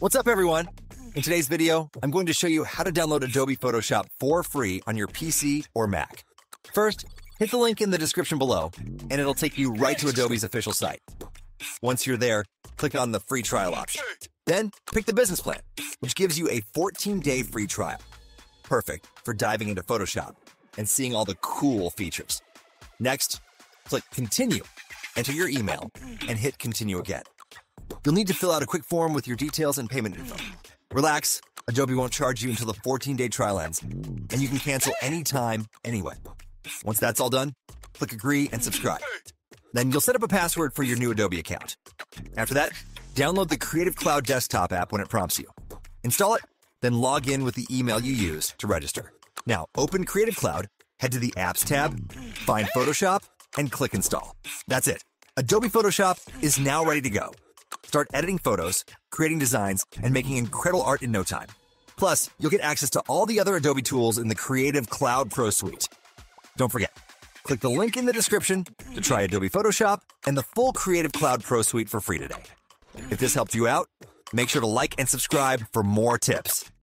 What's up, everyone? In today's video, I'm going to show you how to download Adobe Photoshop for free on your PC or Mac. First, hit the link in the description below, and it'll take you right to Adobe's official site. Once you're there, click on the free trial option. Then, pick the business plan, which gives you a 14 day free trial. Perfect for diving into Photoshop and seeing all the cool features. Next, click Continue, enter your email, and hit Continue again. You'll need to fill out a quick form with your details and payment info. Relax, Adobe won't charge you until the 14 day trial ends, and you can cancel anytime, anyway. Once that's all done, click Agree and subscribe. Then you'll set up a password for your new Adobe account. After that, download the Creative Cloud desktop app when it prompts you. Install it, then log in with the email you use to register. Now, open Creative Cloud, head to the Apps tab, find Photoshop, and click Install. That's it. Adobe Photoshop is now ready to go. Start editing photos, creating designs, and making incredible art in no time. Plus, you'll get access to all the other Adobe tools in the Creative Cloud Pro Suite. Don't forget, click the link in the description to try Adobe Photoshop and the full Creative Cloud Pro Suite for free today. If this helped you out, make sure to like and subscribe for more tips.